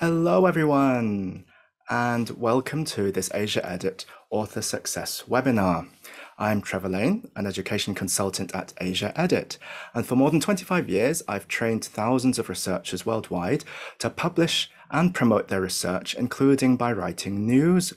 Hello, everyone, and welcome to this AsiaEdit Author Success webinar. I'm Trevor Lane, an education consultant at AsiaEdit, and for more than 25 years, I've trained thousands of researchers worldwide to publish and promote their research, including by writing news,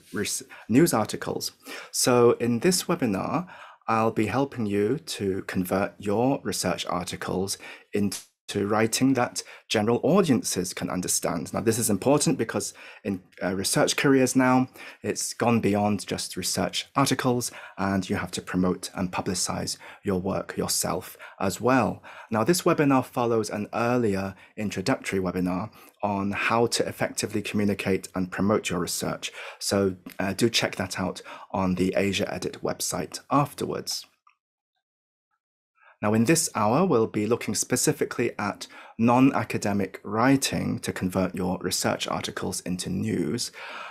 news articles. So in this webinar, I'll be helping you to convert your research articles into to writing that general audiences can understand. Now, this is important because in uh, research careers now, it's gone beyond just research articles, and you have to promote and publicize your work yourself as well. Now, this webinar follows an earlier introductory webinar on how to effectively communicate and promote your research. So uh, do check that out on the AsiaEdit website afterwards. Now, in this hour, we'll be looking specifically at non-academic writing to convert your research articles into news,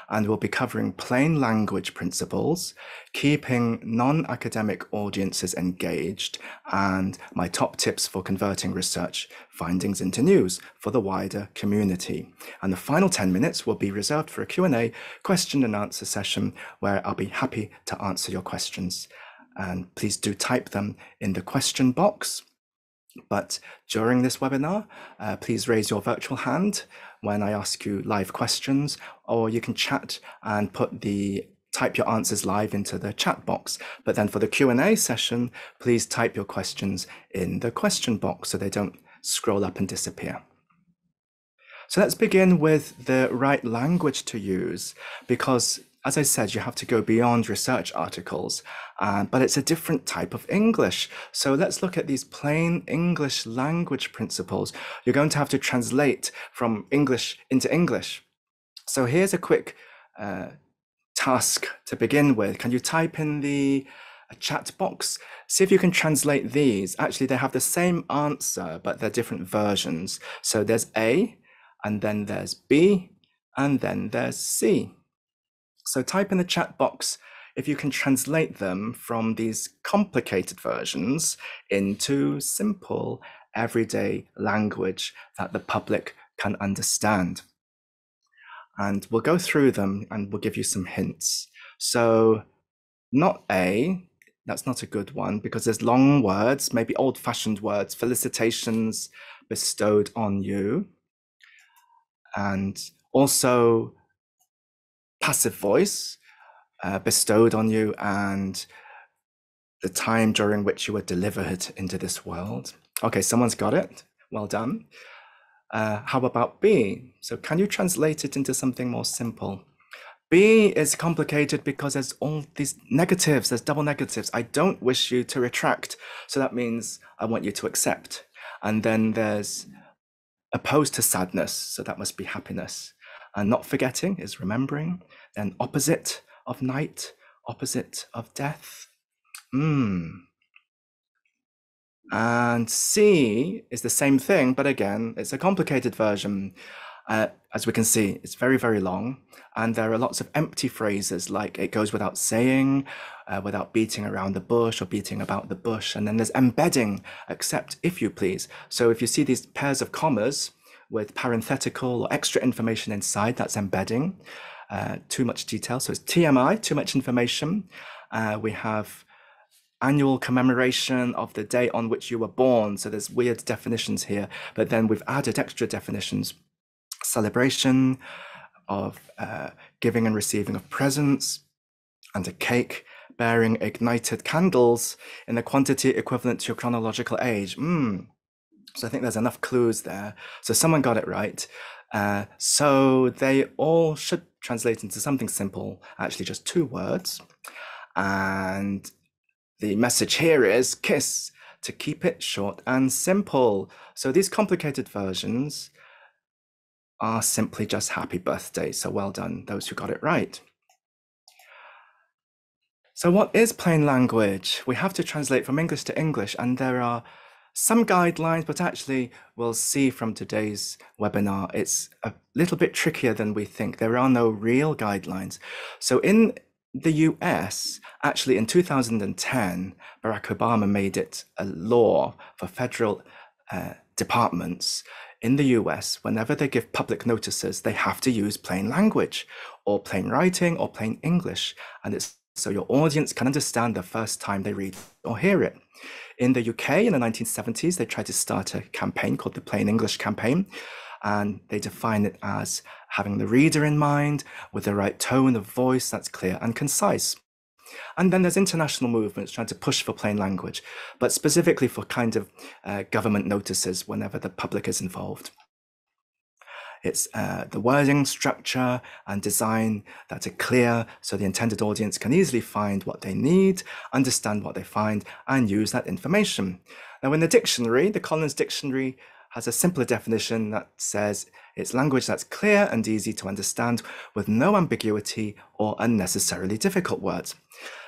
and we'll be covering plain language principles, keeping non-academic audiences engaged, and my top tips for converting research findings into news for the wider community. And the final 10 minutes will be reserved for a Q&A question and answer session where I'll be happy to answer your questions and please do type them in the question box. But during this webinar, uh, please raise your virtual hand when I ask you live questions, or you can chat and put the type your answers live into the chat box. But then for the Q&A session, please type your questions in the question box so they don't scroll up and disappear. So let's begin with the right language to use because as I said, you have to go beyond research articles, uh, but it's a different type of English. So let's look at these plain English language principles. You're going to have to translate from English into English. So here's a quick uh, task to begin with. Can you type in the uh, chat box? See if you can translate these. Actually, they have the same answer, but they're different versions. So there's A, and then there's B, and then there's C. So type in the chat box if you can translate them from these complicated versions into simple, everyday language that the public can understand. And we'll go through them and we'll give you some hints. So, not A, that's not a good one because there's long words, maybe old fashioned words, felicitations bestowed on you. And also passive voice uh, bestowed on you and the time during which you were delivered into this world. Okay, someone's got it. Well done. Uh, how about B? So, can you translate it into something more simple? B is complicated because there's all these negatives, there's double negatives. I don't wish you to retract. So that means I want you to accept. And then there's opposed to sadness. So that must be happiness. And not forgetting is remembering. Then opposite of night, opposite of death. Mm. And C is the same thing, but again, it's a complicated version. Uh, as we can see, it's very, very long. And there are lots of empty phrases like it goes without saying, uh, without beating around the bush or beating about the bush. And then there's embedding, except if you please. So if you see these pairs of commas, with parenthetical or extra information inside. That's embedding. Uh, too much detail. So it's TMI, too much information. Uh, we have annual commemoration of the day on which you were born. So there's weird definitions here, but then we've added extra definitions. Celebration of uh, giving and receiving of presents and a cake bearing ignited candles in a quantity equivalent to your chronological age. Mm, so I think there's enough clues there. So someone got it right. Uh, so they all should translate into something simple, actually just two words. And the message here is kiss to keep it short and simple. So these complicated versions are simply just happy birthday. So well done, those who got it right. So what is plain language? We have to translate from English to English, and there are some guidelines, but actually we'll see from today's webinar, it's a little bit trickier than we think. There are no real guidelines. So in the US, actually in 2010, Barack Obama made it a law for federal uh, departments in the US, whenever they give public notices, they have to use plain language or plain writing or plain English. And it's so your audience can understand the first time they read or hear it. In the UK in the 1970s, they tried to start a campaign called the Plain English Campaign. And they define it as having the reader in mind with the right tone of voice that's clear and concise. And then there's international movements trying to push for plain language, but specifically for kind of uh, government notices whenever the public is involved. It's uh, the wording structure and design that are clear so the intended audience can easily find what they need, understand what they find, and use that information. Now, in the dictionary, the Collins Dictionary has a simpler definition that says it's language that's clear and easy to understand with no ambiguity or unnecessarily difficult words.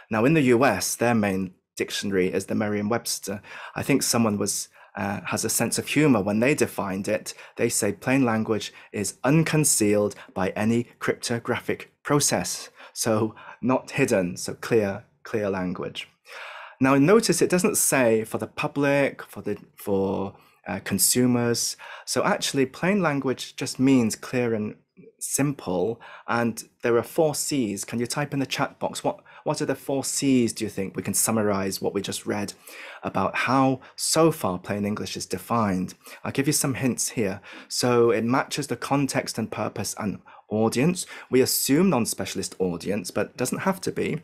Now, in the US, their main dictionary is the Merriam Webster. I think someone was uh, has a sense of humor when they defined it. They say plain language is unconcealed by any cryptographic process. So not hidden, so clear, clear language. Now notice it doesn't say for the public, for the for uh, consumers. So actually plain language just means clear and simple. And there are four C's. Can you type in the chat box what what are the four C's, do you think, we can summarize what we just read about how so far plain English is defined? I'll give you some hints here. So it matches the context and purpose and audience. We assume non-specialist audience, but doesn't have to be.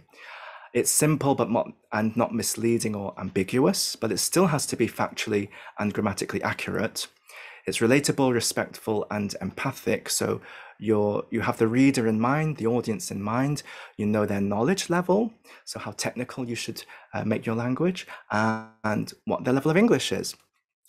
It's simple but not and not misleading or ambiguous, but it still has to be factually and grammatically accurate. It's relatable, respectful, and empathic. So you're, you have the reader in mind, the audience in mind, you know their knowledge level, so how technical you should uh, make your language, and what their level of English is.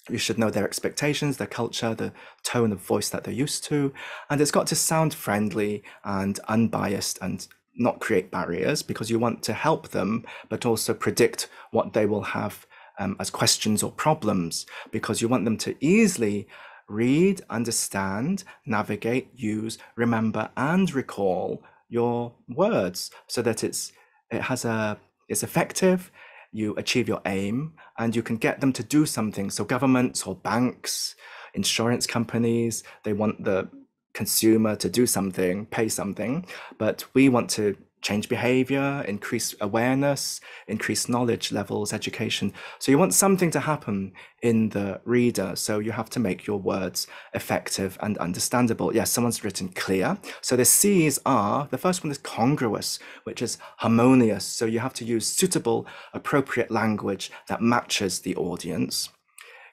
You should know their expectations, their culture, the tone of voice that they're used to, and it's got to sound friendly and unbiased and not create barriers because you want to help them, but also predict what they will have um, as questions or problems because you want them to easily read, understand, navigate, use, remember, and recall your words so that it's it has a it's effective you achieve your aim and you can get them to do something. So governments or banks insurance companies they want the consumer to do something pay something but we want to change behavior, increase awareness, increase knowledge levels, education. So you want something to happen in the reader. So you have to make your words effective and understandable. Yes, someone's written clear. So the C's are the first one is congruous, which is harmonious. So you have to use suitable, appropriate language that matches the audience.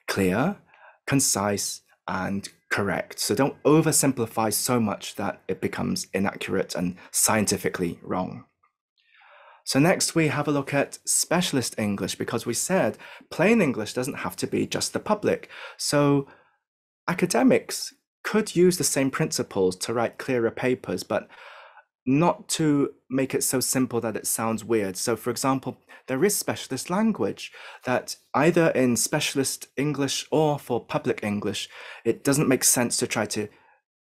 Clear, concise, and correct. So don't oversimplify so much that it becomes inaccurate and scientifically wrong. So next we have a look at specialist English because we said plain English doesn't have to be just the public. So academics could use the same principles to write clearer papers, but not to make it so simple that it sounds weird. So, for example, there is specialist language that either in specialist English or for public English, it doesn't make sense to try to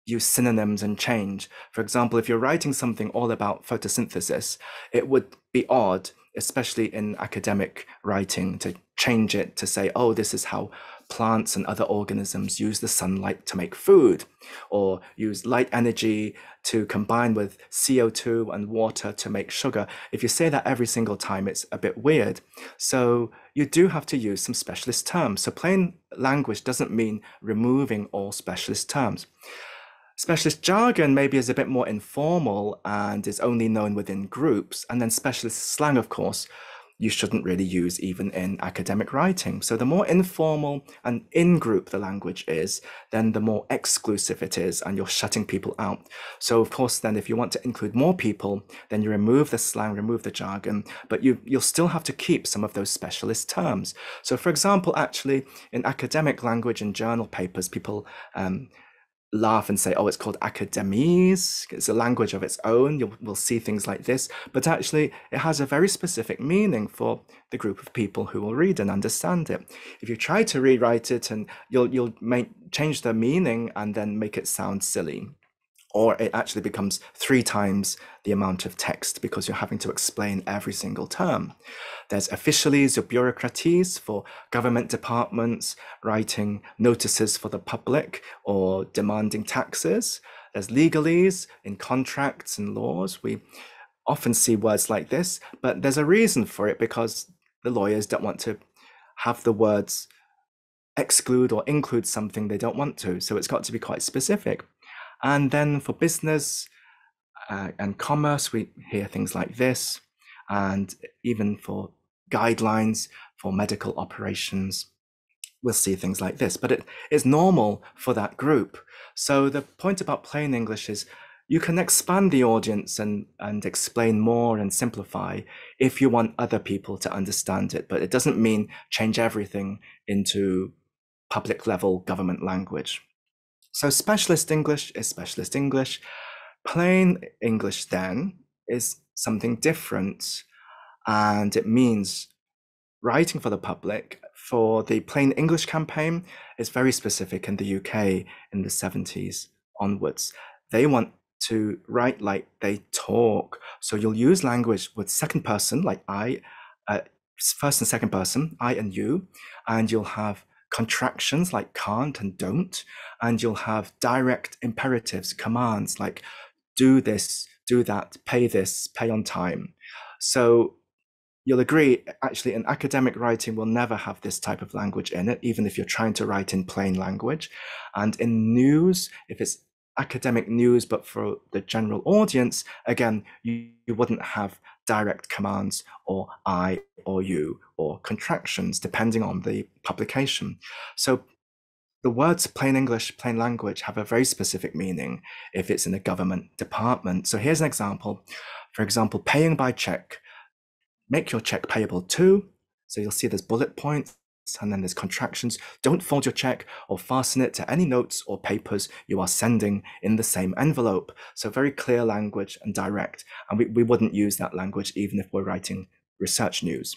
use synonyms and change. For example, if you're writing something all about photosynthesis, it would be odd, especially in academic writing, to change it to say, oh, this is how plants and other organisms use the sunlight to make food or use light energy to combine with CO2 and water to make sugar. If you say that every single time, it's a bit weird. So you do have to use some specialist terms. So plain language doesn't mean removing all specialist terms. Specialist jargon maybe is a bit more informal and is only known within groups. And then specialist slang, of course, you shouldn't really use even in academic writing. So the more informal and in-group the language is, then the more exclusive it is and you're shutting people out. So of course, then if you want to include more people, then you remove the slang, remove the jargon, but you, you'll still have to keep some of those specialist terms. So for example, actually in academic language and journal papers, people um, laugh and say, oh, it's called academese. It's a language of its own. You'll, we'll see things like this. But actually, it has a very specific meaning for the group of people who will read and understand it. If you try to rewrite it and you'll, you'll make, change the meaning and then make it sound silly. Or it actually becomes three times the amount of text because you're having to explain every single term. There's officialese or bureaucratese for government departments writing notices for the public or demanding taxes. There's legalese in contracts and laws. We often see words like this, but there's a reason for it because the lawyers don't want to have the words exclude or include something they don't want to. So it's got to be quite specific. And then for business uh, and commerce, we hear things like this. And even for guidelines for medical operations, we'll see things like this. But it is normal for that group. So the point about plain English is you can expand the audience and, and explain more and simplify if you want other people to understand it. But it doesn't mean change everything into public level government language. So specialist English is specialist English. Plain English then is something different and it means writing for the public for the plain English campaign is very specific in the UK in the 70s onwards. They want to write like they talk. So you'll use language with second person, like I, uh, first and second person, I and you, and you'll have contractions like can't and don't, and you'll have direct imperatives, commands like do this, do that, pay this, pay on time. So you'll agree, actually, an academic writing will never have this type of language in it, even if you're trying to write in plain language. And in news, if it's academic news, but for the general audience, again, you, you wouldn't have direct commands or I or you or contractions, depending on the publication. So the words plain English, plain language have a very specific meaning if it's in a government department. So here's an example. For example, paying by check. Make your check payable to. So you'll see there's bullet points and then there's contractions. Don't fold your check or fasten it to any notes or papers you are sending in the same envelope. So very clear language and direct. And we, we wouldn't use that language even if we're writing research news.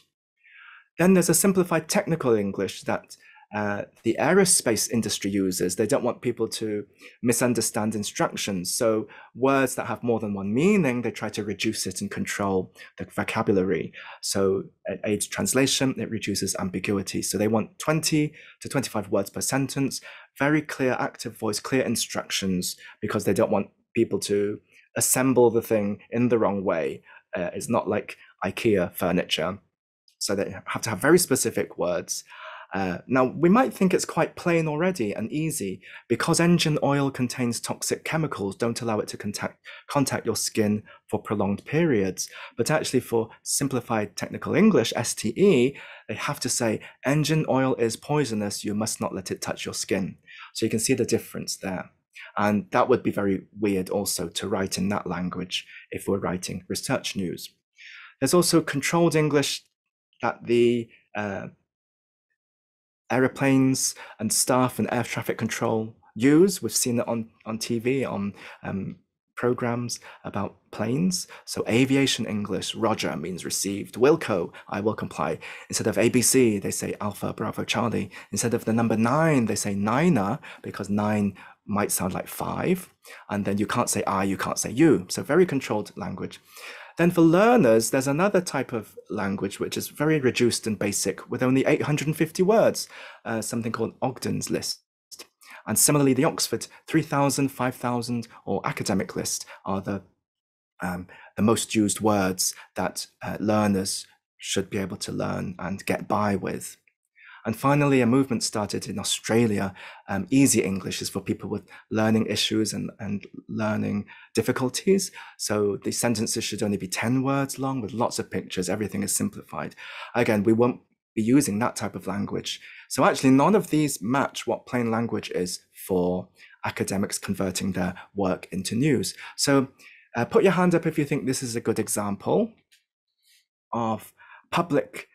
Then there's a simplified technical English that uh, the aerospace industry uses. They don't want people to misunderstand instructions. So words that have more than one meaning, they try to reduce it and control the vocabulary. So it aids translation, it reduces ambiguity. So they want 20 to 25 words per sentence, very clear active voice, clear instructions, because they don't want people to assemble the thing in the wrong way. Uh, it's not like IKEA furniture. So they have to have very specific words. Uh, now, we might think it's quite plain already and easy because engine oil contains toxic chemicals, don't allow it to contact, contact your skin for prolonged periods. But actually, for simplified technical English, STE, they have to say engine oil is poisonous, you must not let it touch your skin. So you can see the difference there. And that would be very weird also to write in that language if we're writing research news. There's also controlled English that the uh, aeroplanes and staff and air traffic control use. We've seen it on, on TV, on um, programs about planes. So aviation English, Roger means received. Wilco, I will comply. Instead of ABC, they say Alpha Bravo Charlie. Instead of the number nine, they say Niner because nine might sound like five. And then you can't say I, you can't say you. So very controlled language. Then for learners, there's another type of language which is very reduced and basic with only 850 words, uh, something called Ogden's list. And similarly, the Oxford 3000, 5000, or academic list are the, um, the most used words that uh, learners should be able to learn and get by with. And finally, a movement started in Australia. Um, easy English is for people with learning issues and, and learning difficulties. So the sentences should only be 10 words long with lots of pictures. Everything is simplified. Again, we won't be using that type of language. So actually, none of these match what plain language is for academics converting their work into news. So uh, put your hand up if you think this is a good example of public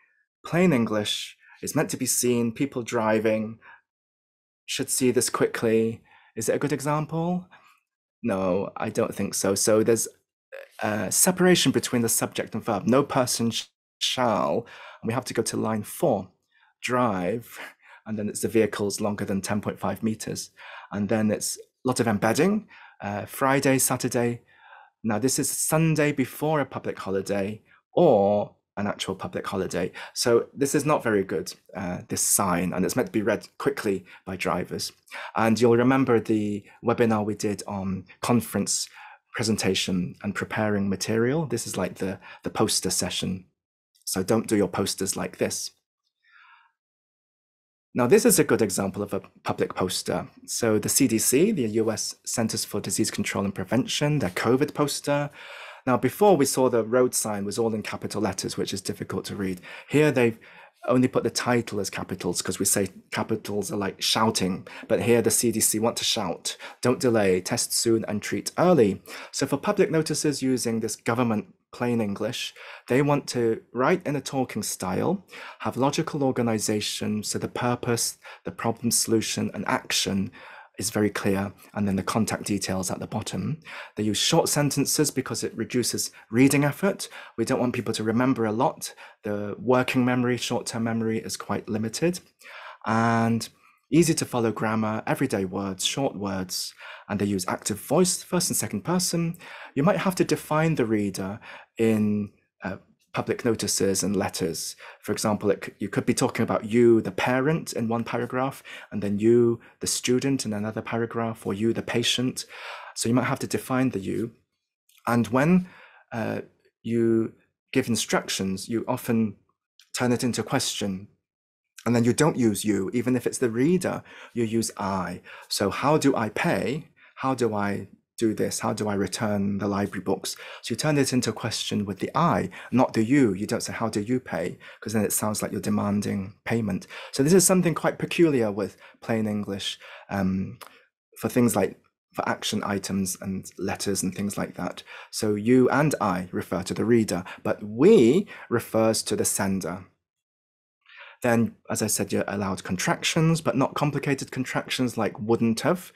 plain English it's meant to be seen. People driving should see this quickly. Is it a good example? No, I don't think so. So there's a separation between the subject and verb. No person shall. And we have to go to line four, drive. And then it's the vehicles longer than 10.5 meters. And then it's a lot of embedding. uh, Friday, Saturday. Now, this is Sunday before a public holiday or an actual public holiday. So this is not very good, uh, this sign, and it's meant to be read quickly by drivers. And you'll remember the webinar we did on conference presentation and preparing material. This is like the, the poster session. So don't do your posters like this. Now, this is a good example of a public poster. So the CDC, the US Centers for Disease Control and Prevention, their COVID poster. Now, before we saw the road sign was all in capital letters, which is difficult to read. Here they've only put the title as capitals because we say capitals are like shouting, but here the CDC want to shout, don't delay, test soon and treat early. So for public notices using this government plain English, they want to write in a talking style, have logical organization, so the purpose, the problem solution and action is very clear, and then the contact details at the bottom. They use short sentences because it reduces reading effort. We don't want people to remember a lot. The working memory, short-term memory is quite limited. And easy to follow grammar, everyday words, short words, and they use active voice, first and second person. You might have to define the reader in uh, public notices and letters. For example, it, you could be talking about you, the parent, in one paragraph, and then you, the student, in another paragraph, or you, the patient. So you might have to define the you. And when uh, you give instructions, you often turn it into a question. And then you don't use you, even if it's the reader, you use I. So, how do I pay? How do I do this? How do I return the library books? So you turn it into a question with the I, not the you. You don't say, how do you pay? Because then it sounds like you're demanding payment. So this is something quite peculiar with plain English um, for things like for action items and letters and things like that. So you and I refer to the reader, but we refers to the sender. Then, as I said, you're allowed contractions, but not complicated contractions like wouldn't have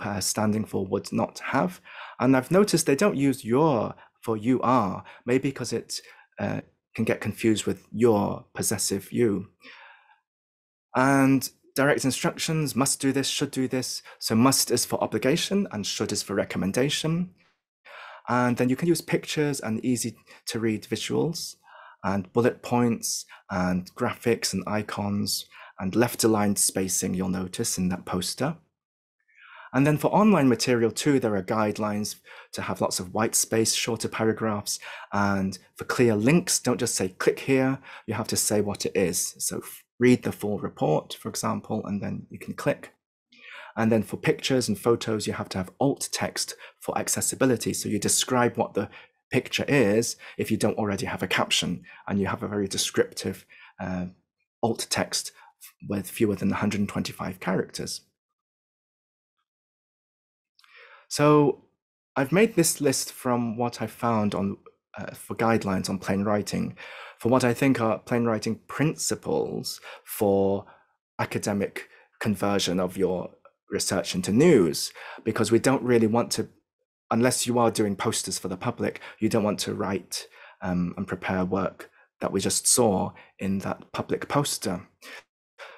uh, standing for would not have. And I've noticed they don't use your for you are, maybe because it uh, can get confused with your possessive you. And direct instructions must do this, should do this. So must is for obligation and should is for recommendation. And then you can use pictures and easy to read visuals and bullet points and graphics and icons and left aligned spacing you'll notice in that poster. And then for online material too, there are guidelines to have lots of white space, shorter paragraphs. And for clear links, don't just say click here, you have to say what it is. So read the full report, for example, and then you can click. And then for pictures and photos, you have to have alt text for accessibility. So you describe what the picture is if you don't already have a caption and you have a very descriptive uh, alt text with fewer than 125 characters. So I've made this list from what I found on uh, for guidelines on plain writing, for what I think are plain writing principles for academic conversion of your research into news, because we don't really want to, unless you are doing posters for the public, you don't want to write um, and prepare work that we just saw in that public poster.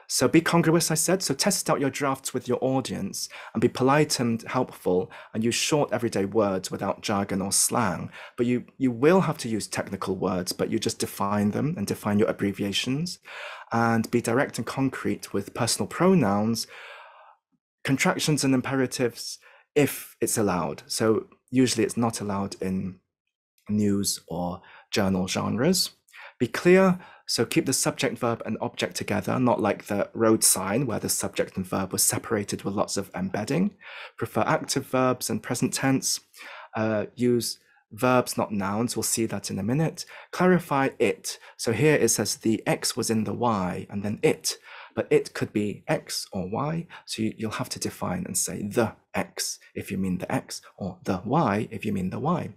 So be congruous, I said. So test out your drafts with your audience and be polite and helpful and use short everyday words without jargon or slang. But you, you will have to use technical words, but you just define them and define your abbreviations and be direct and concrete with personal pronouns, contractions and imperatives if it's allowed. So usually it's not allowed in news or journal genres. Be clear so keep the subject, verb, and object together, not like the road sign where the subject and verb were separated with lots of embedding. Prefer active verbs and present tense. Uh, use verbs, not nouns. We'll see that in a minute. Clarify it. So here it says the X was in the Y and then it, but it could be X or Y. So you, you'll have to define and say the X if you mean the X or the Y if you mean the Y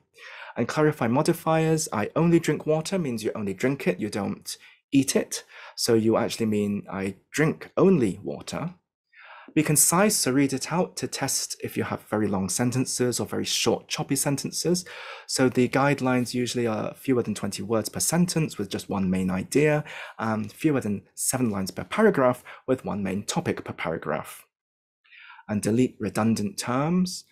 and clarify modifiers. I only drink water means you only drink it, you don't eat it. So you actually mean I drink only water. Be concise, so read it out to test if you have very long sentences or very short, choppy sentences. So the guidelines usually are fewer than 20 words per sentence with just one main idea, and fewer than seven lines per paragraph with one main topic per paragraph. And delete redundant terms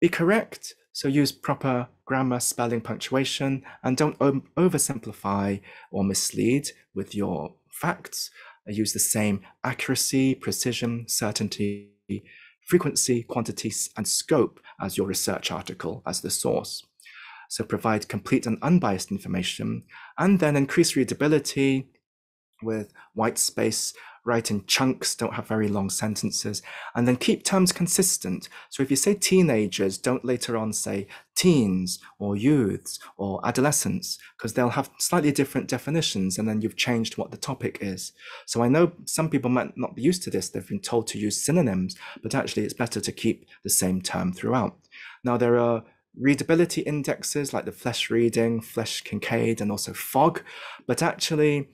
be correct. So use proper grammar, spelling, punctuation, and don't oversimplify or mislead with your facts. Use the same accuracy, precision, certainty, frequency, quantities, and scope as your research article as the source. So provide complete and unbiased information, and then increase readability with white space write in chunks, don't have very long sentences, and then keep terms consistent. So if you say teenagers, don't later on say teens or youths or adolescents, because they'll have slightly different definitions and then you've changed what the topic is. So I know some people might not be used to this, they've been told to use synonyms, but actually it's better to keep the same term throughout. Now there are readability indexes like the Flesch Reading, Flesch Kincaid, and also FOG, but actually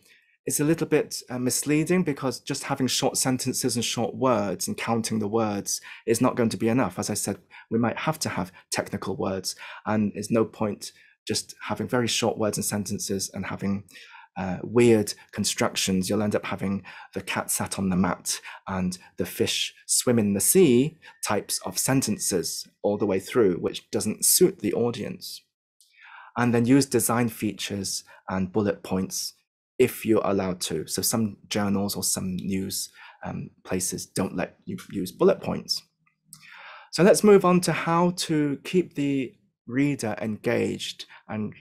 it's a little bit uh, misleading because just having short sentences and short words and counting the words is not going to be enough. As I said, we might have to have technical words, and there's no point just having very short words and sentences and having uh, weird constructions. You'll end up having the cat sat on the mat and the fish swim in the sea types of sentences all the way through, which doesn't suit the audience. And then use design features and bullet points if you're allowed to. So some journals or some news um, places don't let you use bullet points. So let's move on to how to keep the reader engaged and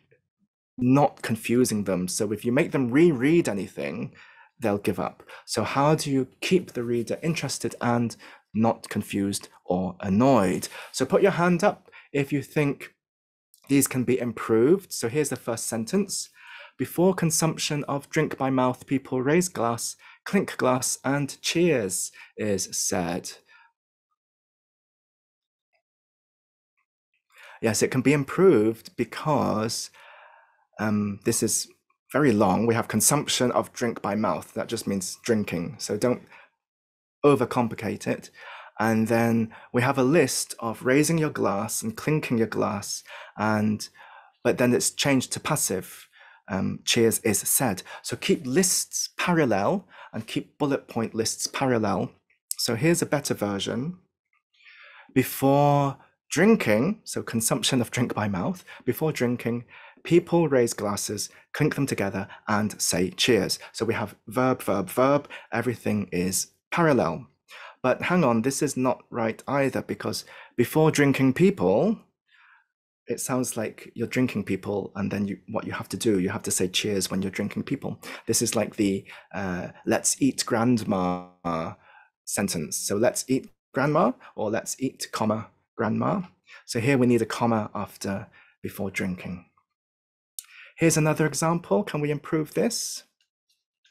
not confusing them. So if you make them reread anything, they'll give up. So how do you keep the reader interested and not confused or annoyed? So put your hand up if you think these can be improved. So here's the first sentence. Before consumption of drink by mouth, people raise glass, clink glass, and cheers, is said. Yes, it can be improved because um, this is very long. We have consumption of drink by mouth. That just means drinking. So don't overcomplicate it. And then we have a list of raising your glass and clinking your glass, and but then it's changed to passive um, cheers is said. So keep lists parallel and keep bullet point lists parallel. So here's a better version. Before drinking, so consumption of drink by mouth, before drinking, people raise glasses, clink them together, and say cheers. So we have verb, verb, verb, everything is parallel. But hang on, this is not right either because before drinking people, it sounds like you're drinking people and then you what you have to do you have to say cheers when you're drinking people. This is like the uh, let's eat grandma sentence. So let's eat grandma or let's eat comma grandma. So here we need a comma after before drinking. Here's another example. Can we improve this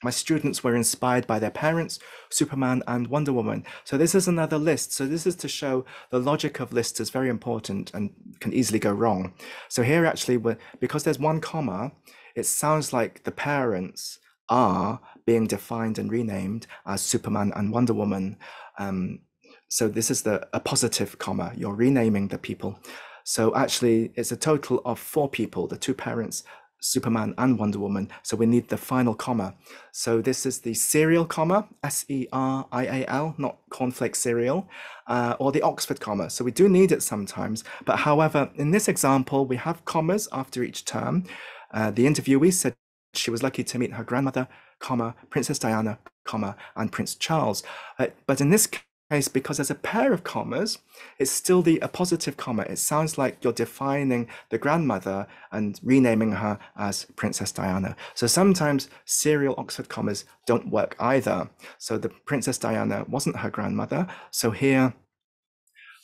my students were inspired by their parents, Superman and Wonder Woman. So this is another list. So this is to show the logic of lists is very important and can easily go wrong. So here actually, because there's one comma, it sounds like the parents are being defined and renamed as Superman and Wonder Woman. Um, so this is the appositive comma. You're renaming the people. So actually, it's a total of four people: the two parents, Superman and Wonder Woman. So we need the final comma. So this is the serial comma, S-E-R-I-A-L, not cornflake cereal, uh, or the Oxford comma. So we do need it sometimes. But however, in this example, we have commas after each term. Uh, the interviewee said she was lucky to meet her grandmother, comma, Princess Diana, comma, and Prince Charles. Uh, but in this case, because there's a pair of commas, it's still the appositive comma. It sounds like you're defining the grandmother and renaming her as Princess Diana. So sometimes serial Oxford commas don't work either. So the Princess Diana wasn't her grandmother. So here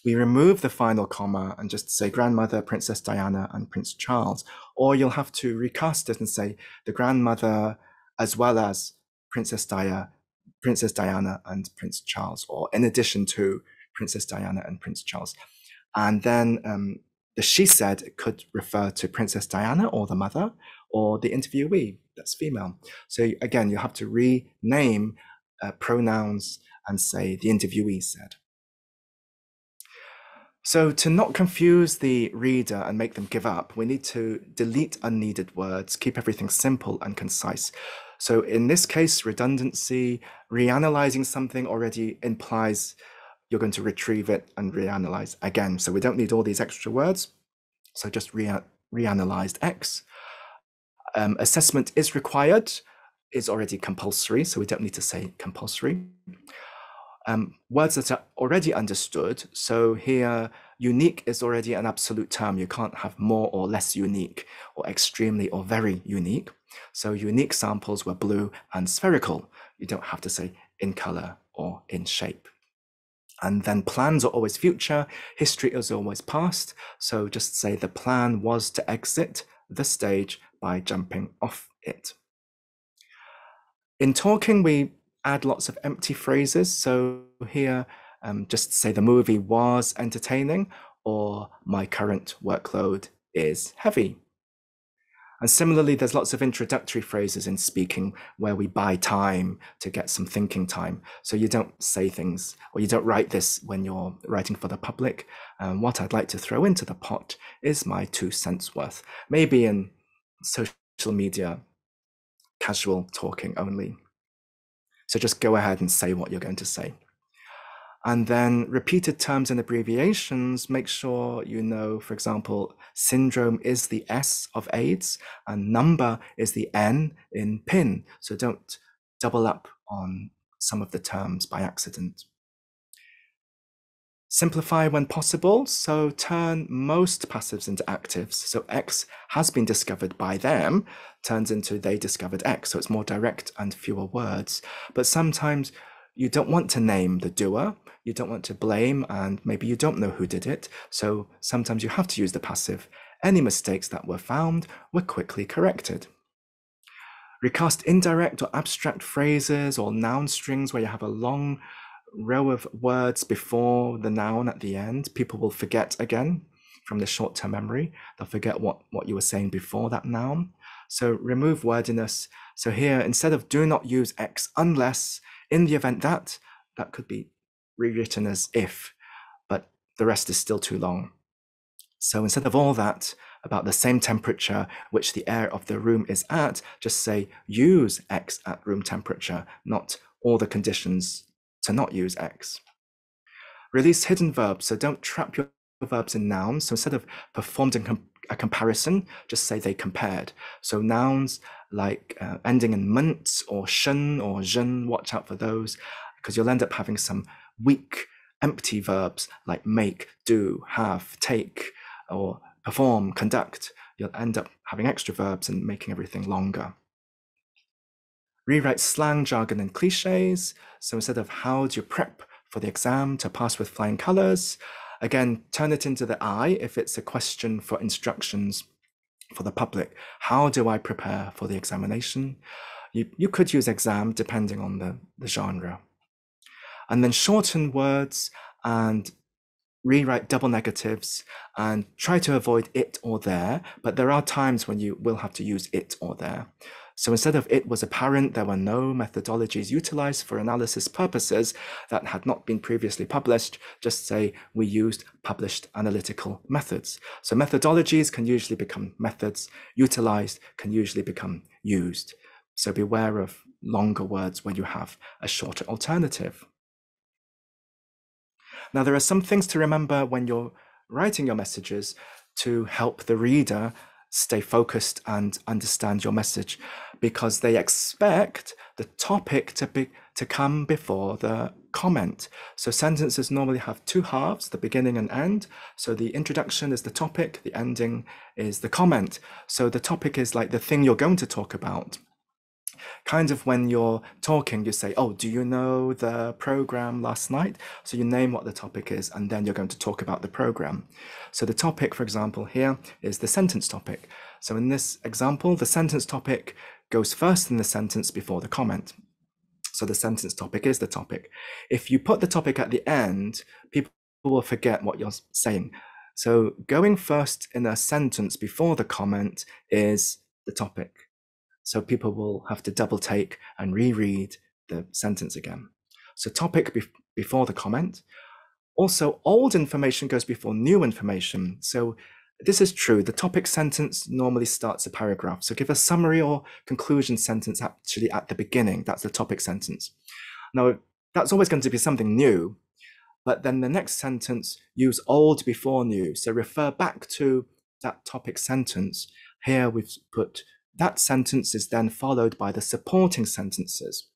we remove the final comma and just say grandmother, Princess Diana, and Prince Charles. Or you'll have to recast it and say the grandmother as well as Princess Diana Princess Diana and Prince Charles, or in addition to Princess Diana and Prince Charles. And then um, the she said could refer to Princess Diana or the mother or the interviewee that's female. So again, you have to rename uh, pronouns and say the interviewee said. So to not confuse the reader and make them give up, we need to delete unneeded words, keep everything simple and concise. So in this case, redundancy, reanalyzing something already implies you're going to retrieve it and reanalyze again. So we don't need all these extra words. So just re reanalyzed X. Um, assessment is required, is already compulsory, so we don't need to say compulsory. Um, words that are already understood. So here, unique is already an absolute term. You can't have more or less unique, or extremely or very unique. So unique samples were blue and spherical. You don't have to say in color or in shape. And then plans are always future, history is always past. So just say the plan was to exit the stage by jumping off it. In talking, we add lots of empty phrases. So here, um, just say the movie was entertaining or my current workload is heavy. And similarly, there's lots of introductory phrases in speaking where we buy time to get some thinking time. So you don't say things or you don't write this when you're writing for the public. Um, what I'd like to throw into the pot is my two cents worth, maybe in social media, casual talking only. So just go ahead and say what you're going to say. And then repeated terms and abbreviations, make sure you know, for example, syndrome is the S of AIDS and number is the N in PIN. So don't double up on some of the terms by accident. Simplify when possible, so turn most passives into actives. So X has been discovered by them, turns into they discovered X. So it's more direct and fewer words. But sometimes you don't want to name the doer, you don't want to blame, and maybe you don't know who did it. So sometimes you have to use the passive. Any mistakes that were found were quickly corrected. Recast indirect or abstract phrases or noun strings where you have a long row of words before the noun at the end. People will forget again from the short term memory. They'll forget what, what you were saying before that noun. So remove wordiness. So here, instead of do not use X unless in the event that, that could be rewritten as if, but the rest is still too long. So instead of all that about the same temperature which the air of the room is at, just say use X at room temperature, not all the conditions to not use X. Release hidden verbs, so don't trap your verbs in nouns. So instead of performed in com a comparison, just say they compared. So nouns like uh, ending in ment or shun or zhen, watch out for those, because you'll end up having some weak empty verbs like make, do, have, take, or perform, conduct. You'll end up having extra verbs and making everything longer. Rewrite slang, jargon, and cliches. So instead of how do you prep for the exam to pass with flying colors, again, turn it into the I if it's a question for instructions for the public. How do I prepare for the examination? You, you could use exam depending on the, the genre. And then shorten words and rewrite double negatives and try to avoid it or there. But there are times when you will have to use it or there. So instead of it was apparent there were no methodologies utilized for analysis purposes that had not been previously published, just say we used published analytical methods. So methodologies can usually become methods, utilized can usually become used. So beware of longer words when you have a shorter alternative. Now, there are some things to remember when you're writing your messages to help the reader stay focused and understand your message because they expect the topic to be to come before the comment. So sentences normally have two halves, the beginning and end. So the introduction is the topic, the ending is the comment. So the topic is like the thing you're going to talk about kind of when you're talking, you say, Oh, do you know the program last night? So you name what the topic is, and then you're going to talk about the program. So the topic, for example, here is the sentence topic. So in this example, the sentence topic goes first in the sentence before the comment. So the sentence topic is the topic. If you put the topic at the end, people will forget what you're saying. So going first in a sentence before the comment is the topic. So people will have to double take and reread the sentence again. So topic be before the comment. Also, old information goes before new information. So this is true. The topic sentence normally starts a paragraph. So give a summary or conclusion sentence actually at the beginning. That's the topic sentence. Now, that's always going to be something new, but then the next sentence use old before new. So refer back to that topic sentence. Here we've put that sentence is then followed by the supporting sentences.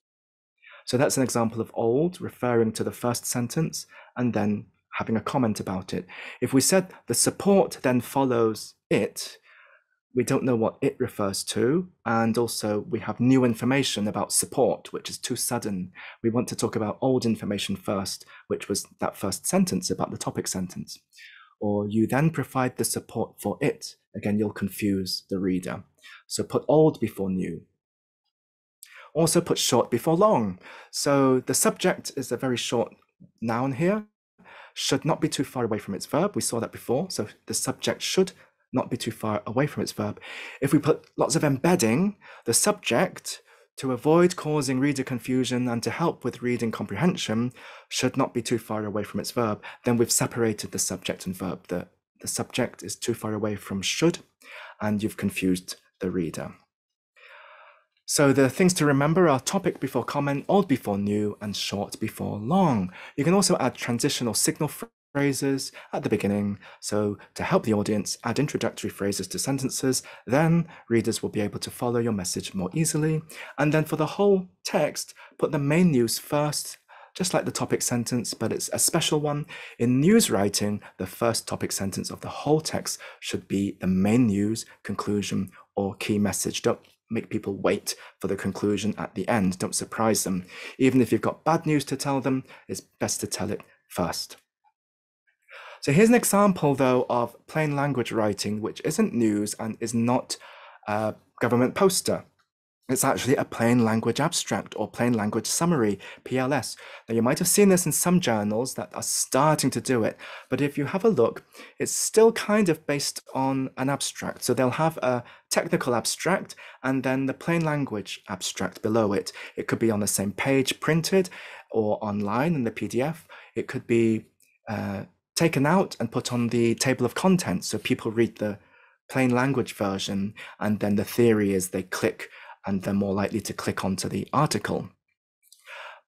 So that's an example of old referring to the first sentence and then having a comment about it. If we said the support then follows it, we don't know what it refers to. And also we have new information about support, which is too sudden. We want to talk about old information first, which was that first sentence about the topic sentence. Or you then provide the support for it. Again, you'll confuse the reader. So put old before new. Also put short before long. So the subject is a very short noun here, should not be too far away from its verb. We saw that before. So the subject should not be too far away from its verb. If we put lots of embedding, the subject, to avoid causing reader confusion and to help with reading comprehension, should not be too far away from its verb. Then we've separated the subject and verb. The, the subject is too far away from should, and you've confused the reader. So the things to remember are topic before comment, old before new, and short before long. You can also add transitional signal phrases at the beginning. So to help the audience, add introductory phrases to sentences, then readers will be able to follow your message more easily. And then for the whole text, put the main news first, just like the topic sentence, but it's a special one. In news writing, the first topic sentence of the whole text should be the main news, conclusion, or key message. Don't make people wait for the conclusion at the end. Don't surprise them. Even if you've got bad news to tell them, it's best to tell it first. So here's an example, though, of plain language writing, which isn't news and is not a government poster. It's actually a plain language abstract or plain language summary, PLS. Now, you might have seen this in some journals that are starting to do it, but if you have a look, it's still kind of based on an abstract. So they'll have a technical abstract and then the plain language abstract below it. It could be on the same page printed or online in the PDF. It could be uh, taken out and put on the table of contents so people read the plain language version and then the theory is they click and they're more likely to click onto the article.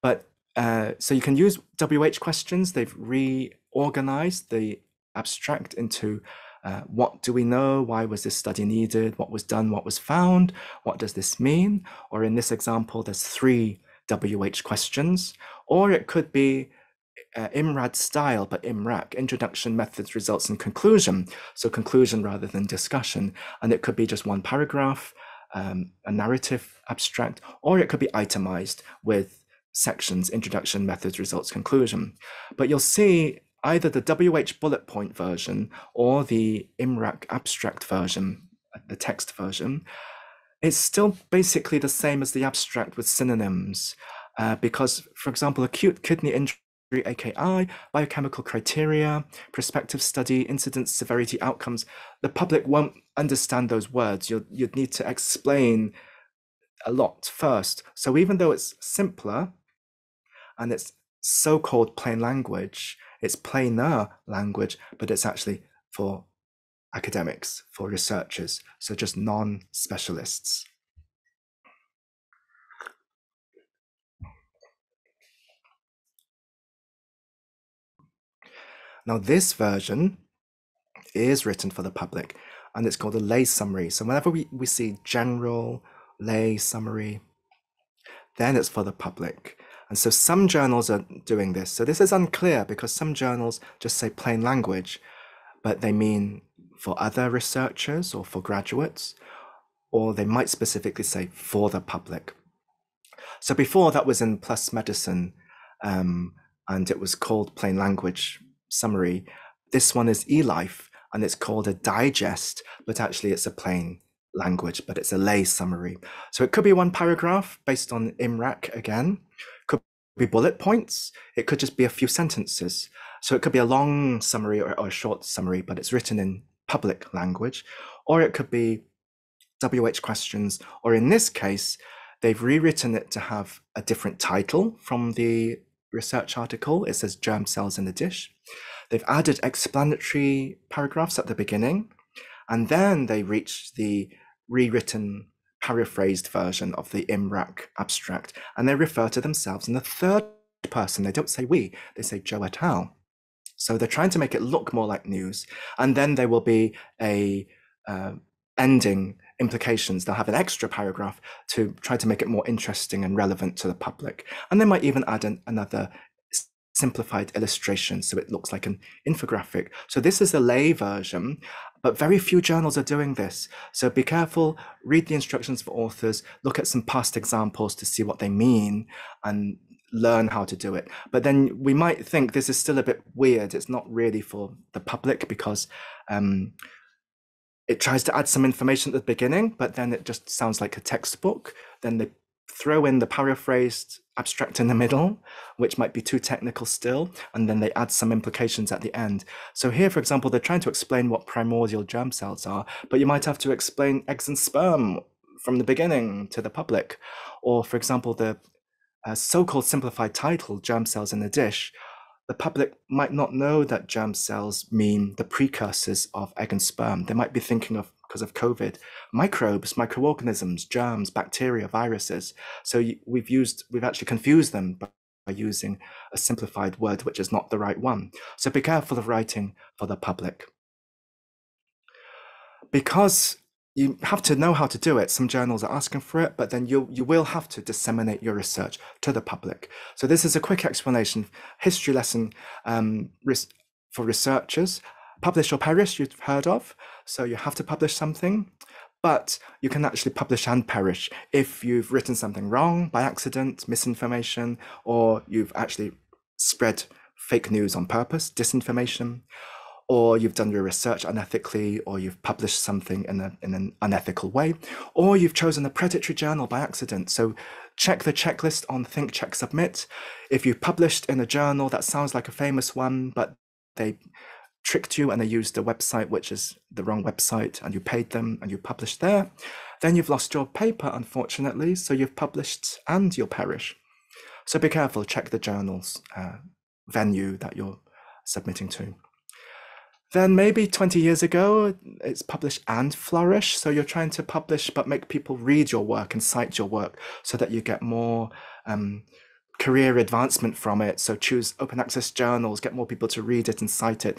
But uh, so you can use wh questions. They've reorganized the abstract into uh, what do we know? Why was this study needed? What was done? What was found? What does this mean? Or in this example there's three wh questions. Or it could be uh, IMRAD style, but IMRAC, introduction, methods, results, and conclusion. So conclusion rather than discussion. And it could be just one paragraph, um, a narrative abstract, or it could be itemized with sections, introduction, methods, results, conclusion. But you'll see either the WH bullet point version or the IMRAC abstract version, the text version, it's still basically the same as the abstract with synonyms. Uh, because, for example, acute kidney injury AKI, biochemical criteria, prospective study, incidence, severity, outcomes. The public won't understand those words. You'll, you'd need to explain a lot first. So even though it's simpler and it's so-called plain language, it's plainer language, but it's actually for academics, for researchers, so just non-specialists. Now, this version is written for the public and it's called a lay summary. So whenever we, we see general, lay, summary, then it's for the public. And so some journals are doing this. So this is unclear because some journals just say plain language, but they mean for other researchers or for graduates, or they might specifically say for the public. So before that was in PLOS Medicine, um, and it was called plain language summary. This one is eLife and it's called a digest, but actually it's a plain language, but it's a lay summary. So it could be one paragraph based on IMRAC again, could be bullet points, it could just be a few sentences. So it could be a long summary or, or a short summary, but it's written in public language, or it could be WH questions, or in this case, they've rewritten it to have a different title from the research article. It says germ cells in the dish. They've added explanatory paragraphs at the beginning, and then they reach the rewritten, paraphrased version of the IMRAC abstract, and they refer to themselves in the third person. They don't say we, they say Zhou et al. So they're trying to make it look more like news. And then there will be a uh, ending implications. They'll have an extra paragraph to try to make it more interesting and relevant to the public. And they might even add an, another simplified illustration so it looks like an infographic. So this is a lay version, but very few journals are doing this. So be careful, read the instructions for authors, look at some past examples to see what they mean and learn how to do it. But then we might think this is still a bit weird. It's not really for the public because um, it tries to add some information at the beginning, but then it just sounds like a textbook. Then they throw in the paraphrased abstract in the middle, which might be too technical still, and then they add some implications at the end. So here, for example, they're trying to explain what primordial germ cells are, but you might have to explain eggs and sperm from the beginning to the public. Or, for example, the uh, so-called simplified title, germ cells in a dish, the public might not know that germ cells mean the precursors of egg and sperm. They might be thinking of, because of COVID, microbes, microorganisms, germs, bacteria, viruses. So we've used, we've actually confused them by, using a simplified word, which is not the right one. So be careful of writing for the public. Because you have to know how to do it. Some journals are asking for it, but then you you will have to disseminate your research to the public. So this is a quick explanation, history lesson um, for researchers. Publish or perish, you've heard of. So you have to publish something, but you can actually publish and perish if you've written something wrong by accident, misinformation, or you've actually spread fake news on purpose, disinformation or you've done your research unethically, or you've published something in, a, in an unethical way, or you've chosen a predatory journal by accident. So check the checklist on Think, Check, Submit. If you've published in a journal that sounds like a famous one, but they tricked you and they used a website which is the wrong website and you paid them and you published there, then you've lost your paper, unfortunately. So you've published and you'll perish. So be careful, check the journal's uh, venue that you're submitting to. Then maybe 20 years ago, it's publish and flourish. So you're trying to publish, but make people read your work and cite your work so that you get more um, career advancement from it. So choose open access journals, get more people to read it and cite it,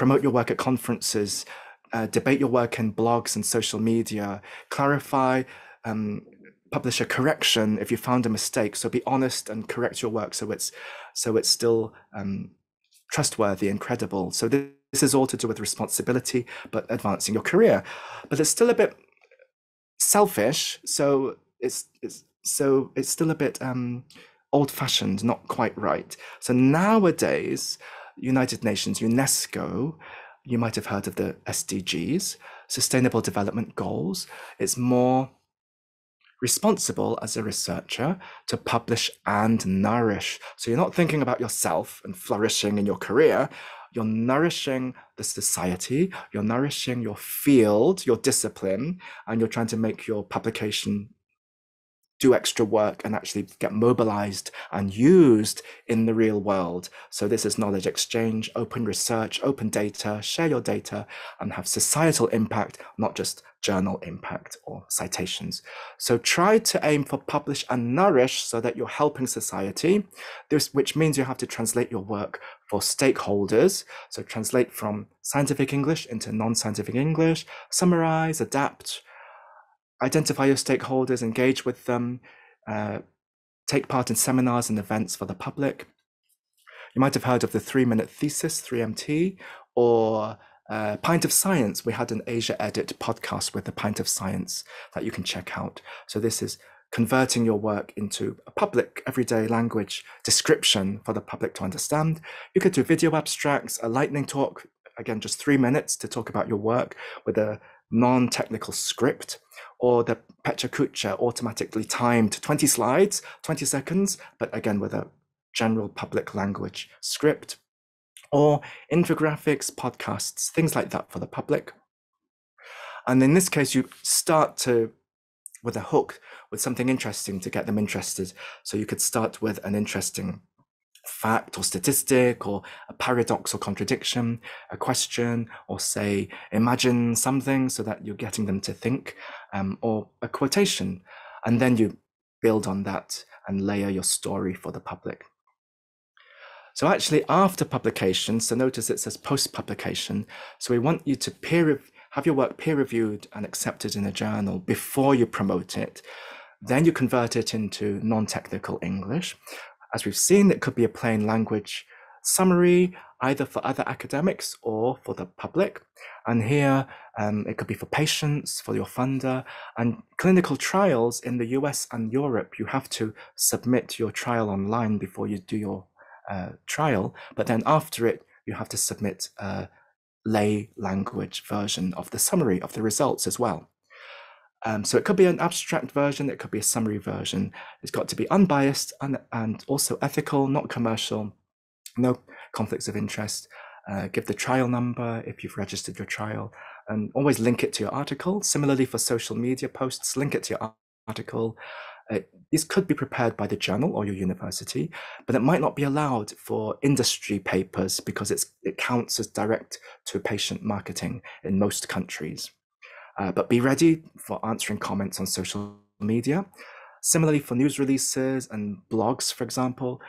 promote your work at conferences, uh, debate your work in blogs and social media, clarify, um, publish a correction if you found a mistake. So be honest and correct your work so it's so it's still um, trustworthy and credible. So this this is all to do with responsibility, but advancing your career. But it's still a bit selfish. So it's, it's so it's still a bit um, old-fashioned, not quite right. So nowadays, United Nations, UNESCO, you might have heard of the SDGs, Sustainable Development Goals. It's more responsible as a researcher to publish and nourish. So you're not thinking about yourself and flourishing in your career, you're nourishing the society, you're nourishing your field, your discipline, and you're trying to make your publication do extra work and actually get mobilized and used in the real world. So this is knowledge exchange, open research, open data, share your data and have societal impact, not just journal impact or citations. So try to aim for publish and nourish so that you're helping society, this, which means you have to translate your work for stakeholders. So translate from scientific English into non-scientific English, summarize, adapt, identify your stakeholders, engage with them, uh, take part in seminars and events for the public. You might have heard of the three minute thesis, 3MT, or uh, Pint of Science. We had an AsiaEdit podcast with the Pint of Science that you can check out. So, this is converting your work into a public everyday language description for the public to understand. You could do video abstracts, a lightning talk, again, just three minutes to talk about your work with a non technical script or the Pecha automatically timed 20 slides, 20 seconds, but again with a general public language script, or infographics, podcasts, things like that for the public. And in this case, you start to with a hook, with something interesting to get them interested. So you could start with an interesting fact or statistic or a paradox or contradiction, a question, or say, imagine something so that you're getting them to think, um, or a quotation. And then you build on that and layer your story for the public. So actually after publication, so notice it says post-publication. So we want you to peer have your work peer reviewed and accepted in a journal before you promote it. Then you convert it into non-technical English. As we've seen, it could be a plain language summary, either for other academics or for the public. And here um, it could be for patients, for your funder, and clinical trials in the US and Europe. You have to submit your trial online before you do your uh, trial, but then after it, you have to submit a lay language version of the summary of the results as well. Um, so it could be an abstract version, it could be a summary version. It's got to be unbiased and, and also ethical, not commercial, no conflicts of interest. Uh, give the trial number if you've registered your trial, and always link it to your article. Similarly, for social media posts, link it to your article. Uh, this could be prepared by the journal or your university, but it might not be allowed for industry papers because it's, it counts as direct to patient marketing in most countries. Uh, but be ready for answering comments on social media. Similarly, for news releases and blogs, for example,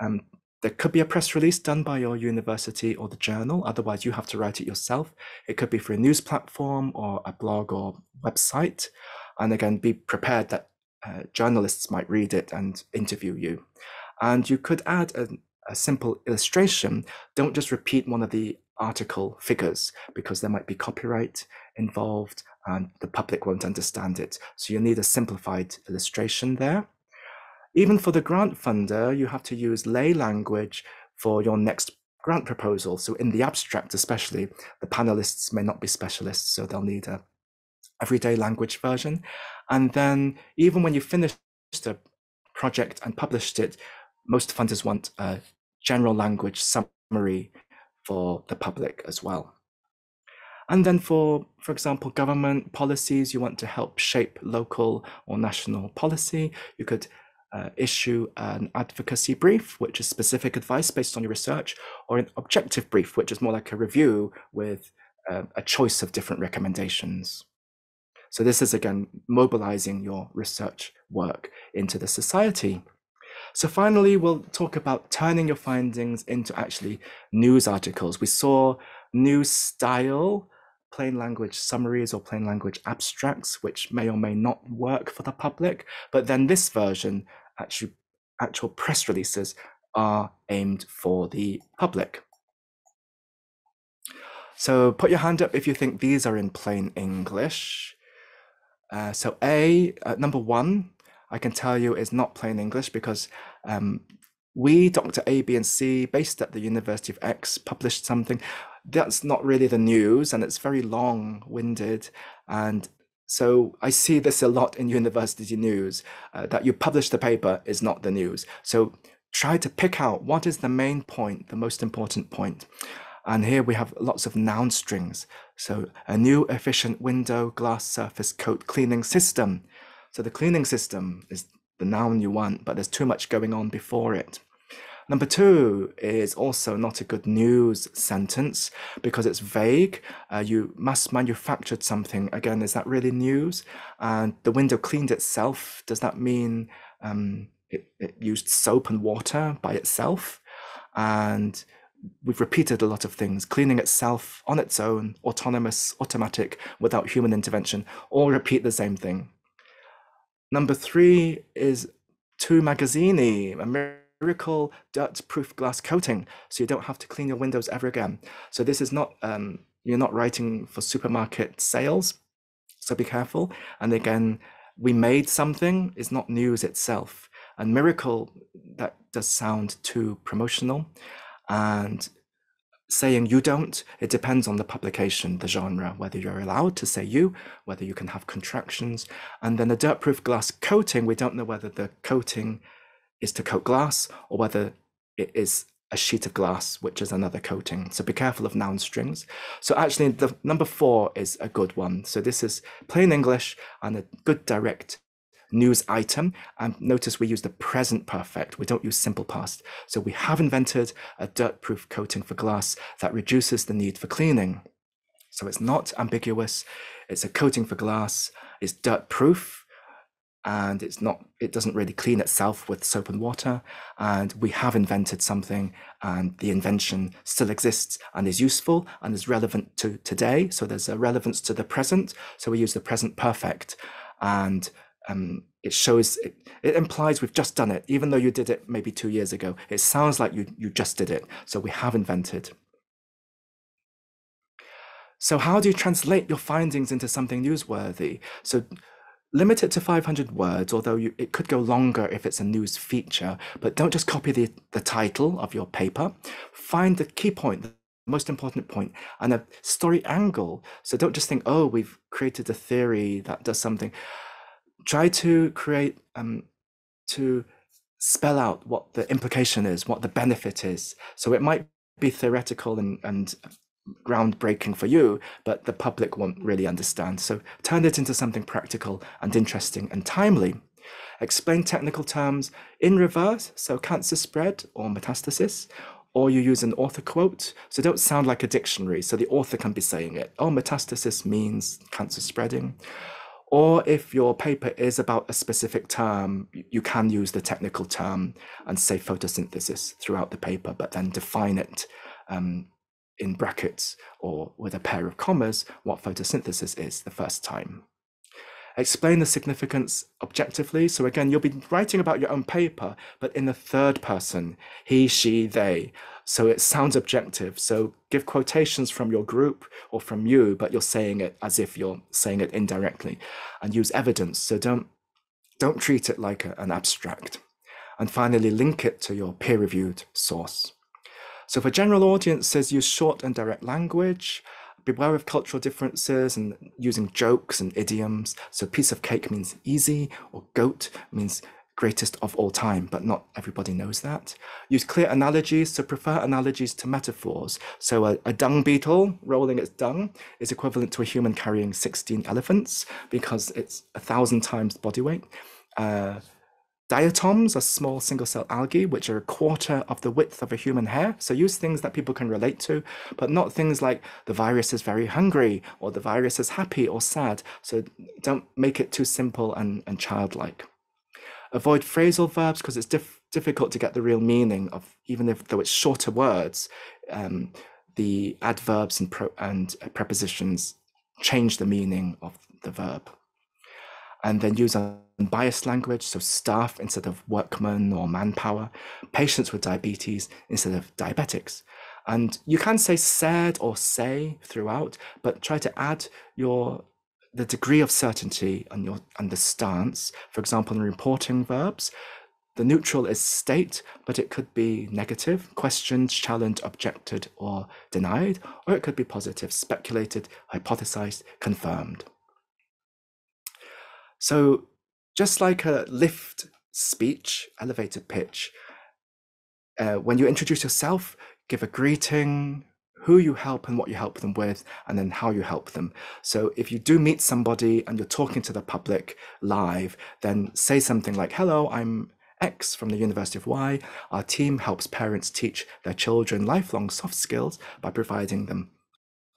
um, there could be a press release done by your university or the journal. Otherwise, you have to write it yourself. It could be for a news platform or a blog or website. And again, be prepared that uh, journalists might read it and interview you. And you could add a, a simple illustration. Don't just repeat one of the article figures because there might be copyright involved and the public won't understand it. So you need a simplified illustration there. Even for the grant funder, you have to use lay language for your next grant proposal. So in the abstract, especially, the panelists may not be specialists, so they'll need a everyday language version. And then even when you finished the project and published it, most funders want a general language summary for the public as well. And then for, for example, government policies, you want to help shape local or national policy, you could uh, issue an advocacy brief, which is specific advice based on your research, or an objective brief, which is more like a review with uh, a choice of different recommendations. So this is again mobilizing your research work into the society. So finally, we'll talk about turning your findings into actually news articles. We saw news style, plain language summaries or plain language abstracts, which may or may not work for the public. But then this version, actually, actual press releases are aimed for the public. So put your hand up if you think these are in plain English. Uh, so A, uh, number one, I can tell you is not plain English because um, we, Dr. A, B, and C, based at the University of X, published something. That's not really the news and it's very long winded. And so I see this a lot in university news uh, that you publish the paper is not the news. So try to pick out what is the main point, the most important point. And here we have lots of noun strings. So a new efficient window glass surface coat cleaning system. So the cleaning system is the noun you want, but there's too much going on before it. Number two is also not a good news sentence because it's vague. Uh, you must manufactured something. Again, is that really news? And the window cleaned itself. Does that mean um, it, it used soap and water by itself? And we've repeated a lot of things cleaning itself on its own autonomous automatic without human intervention all repeat the same thing number three is too magazine a miracle dirt proof glass coating so you don't have to clean your windows ever again. So this is not um, you're not writing for supermarket sales so be careful. And again we made something is not news itself. And miracle that does sound too promotional. And saying you don't, it depends on the publication, the genre, whether you're allowed to say you, whether you can have contractions. And then the dirt-proof glass coating, we don't know whether the coating is to coat glass or whether it is a sheet of glass, which is another coating. So be careful of noun strings. So actually the number four is a good one. So this is plain English and a good direct news item. And notice we use the present perfect. We don't use simple past. So we have invented a dirt-proof coating for glass that reduces the need for cleaning. So it's not ambiguous. It's a coating for glass. It's dirt-proof. And it's not it doesn't really clean itself with soap and water. And we have invented something and the invention still exists and is useful and is relevant to today. So there's a relevance to the present. So we use the present perfect. And um, it shows it, it implies we've just done it even though you did it maybe two years ago. It sounds like you you just did it. So we have invented. So how do you translate your findings into something newsworthy? So limit it to 500 words although you, it could go longer if it's a news feature but don't just copy the, the title of your paper. Find the key point the most important point and a story angle. So don't just think oh we've created a theory that does something. Try to create um, to spell out what the implication is, what the benefit is. So it might be theoretical and, and groundbreaking for you, but the public won't really understand. So turn it into something practical and interesting and timely. Explain technical terms in reverse, so cancer spread or metastasis, or you use an author quote. So don't sound like a dictionary. So the author can be saying it. Oh, metastasis means cancer spreading. Or if your paper is about a specific term, you can use the technical term and say photosynthesis throughout the paper, but then define it um, in brackets or with a pair of commas what photosynthesis is the first time. Explain the significance objectively. So again, you'll be writing about your own paper, but in the third person, he, she, they. So it sounds objective. So give quotations from your group or from you, but you're saying it as if you're saying it indirectly and use evidence. So don't, don't treat it like a, an abstract. And finally, link it to your peer reviewed source. So for general audiences, use short and direct language beware of cultural differences and using jokes and idioms. So piece of cake means easy, or goat means greatest of all time, but not everybody knows that. Use clear analogies, so prefer analogies to metaphors. So a, a, dung beetle rolling its dung is equivalent to a human carrying 16 elephants because it's a thousand times body weight. Uh, Diatoms are small single cell algae, which are a quarter of the width of a human hair. So use things that people can relate to, but not things like the virus is very hungry or the virus is happy or sad. So don't make it too simple and, and childlike. Avoid phrasal verbs because it's diff difficult to get the real meaning of, even if though it's shorter words, um, the adverbs and, and prepositions change the meaning of the verb and then use unbiased language, so staff instead of workmen or manpower, patients with diabetes instead of diabetics. And you can say said or say throughout, but try to add your the degree of certainty and your and the stance. For example, in reporting verbs, the neutral is state, but it could be negative, questioned, challenged, objected, or denied, or it could be positive, speculated, hypothesized, confirmed. So just like a lift speech, elevator pitch, uh, when you introduce yourself, give a greeting, who you help and what you help them with, and then how you help them. So if you do meet somebody and you're talking to the public live, then say something like, hello, I'm X from the University of Y. Our team helps parents teach their children lifelong soft skills by providing them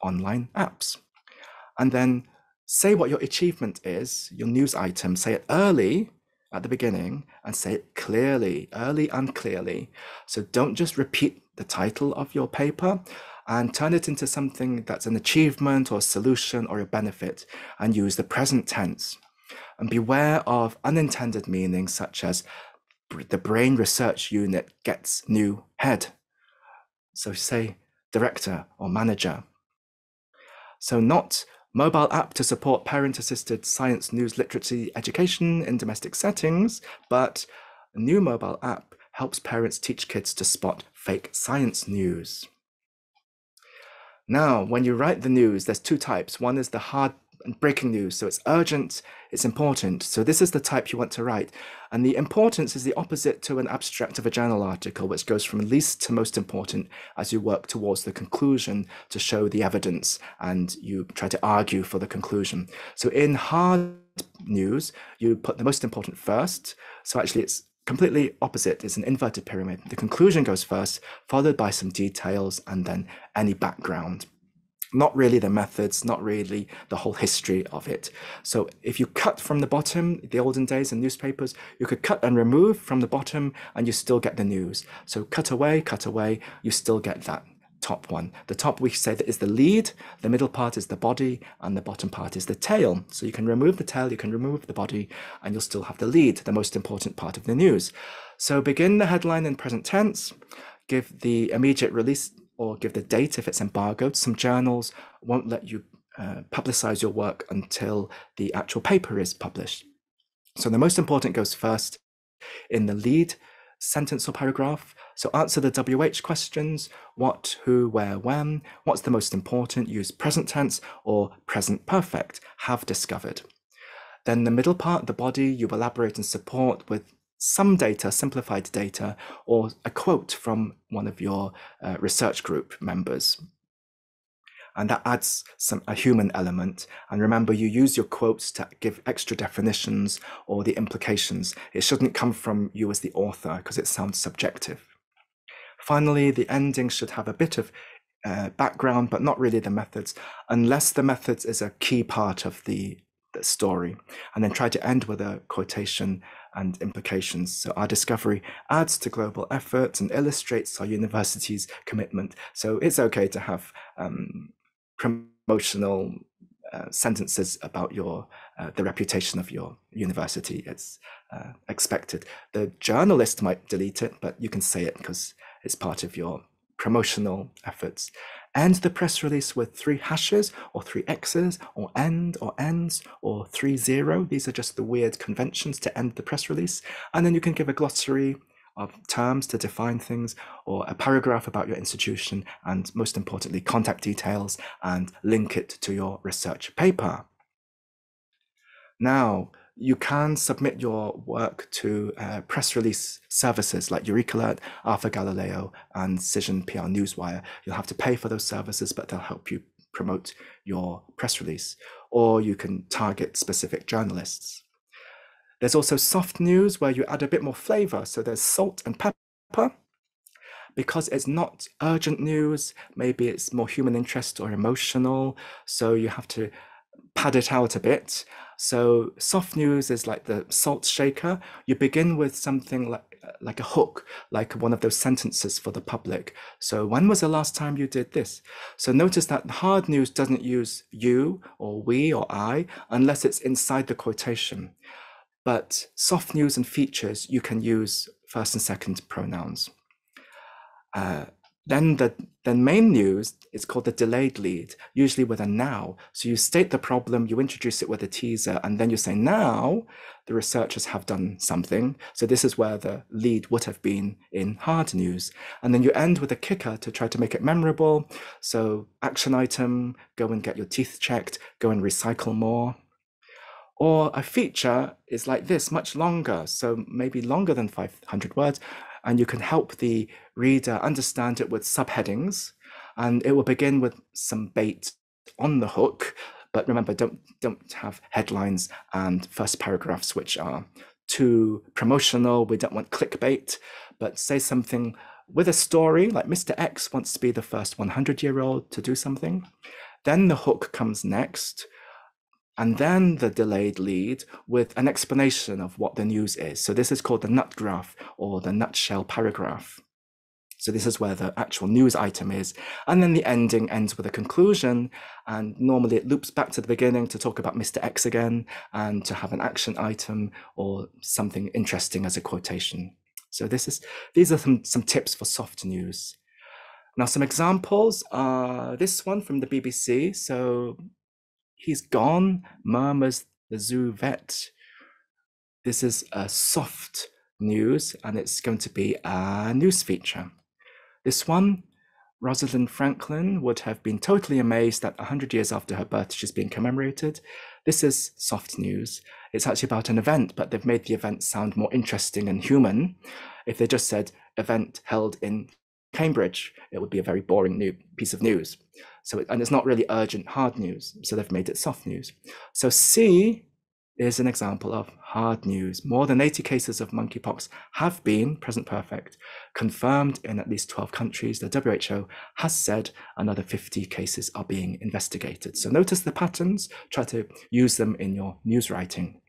online apps. And then say what your achievement is, your news item, say it early at the beginning and say it clearly, early and clearly. So don't just repeat the title of your paper and turn it into something that's an achievement or a solution or a benefit and use the present tense. And beware of unintended meanings such as the brain research unit gets new head. So say director or manager. So not mobile app to support parent-assisted science news literacy education in domestic settings, but a new mobile app helps parents teach kids to spot fake science news. Now, when you write the news, there's two types. One is the hard breaking news. So it's urgent, it's important. So this is the type you want to write. And the importance is the opposite to an abstract of a journal article, which goes from least to most important as you work towards the conclusion to show the evidence and you try to argue for the conclusion. So in hard news, you put the most important first. So actually it's completely opposite. It's an inverted pyramid. The conclusion goes first, followed by some details and then any background. Not really the methods, not really the whole history of it. So if you cut from the bottom, the olden days in newspapers, you could cut and remove from the bottom and you still get the news. So cut away, cut away, you still get that top one. The top we say that is the lead, the middle part is the body, and the bottom part is the tail. So you can remove the tail, you can remove the body, and you'll still have the lead, the most important part of the news. So begin the headline in present tense, give the immediate release or give the date if it's embargoed. Some journals won't let you uh, publicize your work until the actual paper is published. So the most important goes first in the lead sentence or paragraph. So answer the WH questions, what, who, where, when, what's the most important, use present tense or present perfect, have discovered. Then the middle part, the body, you elaborate and support with some data, simplified data, or a quote from one of your uh, research group members. And that adds some a human element. And remember, you use your quotes to give extra definitions or the implications. It shouldn't come from you as the author because it sounds subjective. Finally, the ending should have a bit of uh, background, but not really the methods, unless the methods is a key part of the, the story. And then try to end with a quotation and implications. So our discovery adds to global efforts and illustrates our university's commitment. So it's okay to have um, promotional uh, sentences about your uh, the reputation of your university. It's uh, expected. The journalist might delete it, but you can say it because it's part of your promotional efforts end the press release with three hashes or three X's or end or ends or three zero. These are just the weird conventions to end the press release. And then you can give a glossary of terms to define things or a paragraph about your institution and most importantly, contact details and link it to your research paper. Now, you can submit your work to uh, press release services like EurekAlert, Alpha Galileo, and Cision PR Newswire. You'll have to pay for those services, but they'll help you promote your press release. Or you can target specific journalists. There's also soft news where you add a bit more flavor. So there's salt and pepper. Because it's not urgent news, maybe it's more human interest or emotional. So you have to pad it out a bit. So soft news is like the salt shaker. You begin with something like like a hook, like one of those sentences for the public. So when was the last time you did this? So notice that hard news doesn't use you or we or I unless it's inside the quotation. But soft news and features, you can use first and second pronouns. Uh, then the then main news is called the delayed lead, usually with a now. So you state the problem, you introduce it with a teaser, and then you say, now the researchers have done something. So this is where the lead would have been in hard news. And then you end with a kicker to try to make it memorable. So action item, go and get your teeth checked, go and recycle more. Or a feature is like this, much longer, so maybe longer than 500 words, and you can help the reader understand it with subheadings. And it will begin with some bait on the hook. But remember, don't, don't have headlines and first paragraphs which are too promotional. We don't want clickbait, but say something with a story, like Mr. X wants to be the first 100 year old to do something. Then the hook comes next and then the delayed lead with an explanation of what the news is. So this is called the nut graph or the nutshell paragraph. So this is where the actual news item is. And then the ending ends with a conclusion. And normally it loops back to the beginning to talk about Mr. X again and to have an action item or something interesting as a quotation. So this is these are some, some tips for soft news. Now, some examples are this one from the BBC. So He's gone, murmurs the zoo vet. This is a soft news, and it's going to be a news feature. This one, Rosalind Franklin would have been totally amazed that 100 years after her birth, she's being commemorated. This is soft news. It's actually about an event, but they've made the event sound more interesting and human. If they just said event held in Cambridge, it would be a very boring new piece of news. So, it, and it's not really urgent hard news. So they've made it soft news. So C is an example of hard news. More than 80 cases of monkeypox have been, present perfect, confirmed in at least 12 countries. The WHO has said another 50 cases are being investigated. So notice the patterns, try to use them in your news writing.